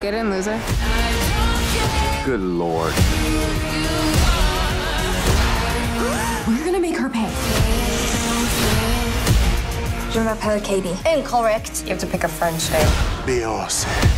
Get in, loser. Good lord. We're gonna make her pay. Je m'appelle Cady. Incorrect. You have to pick a French name. Beyoncé.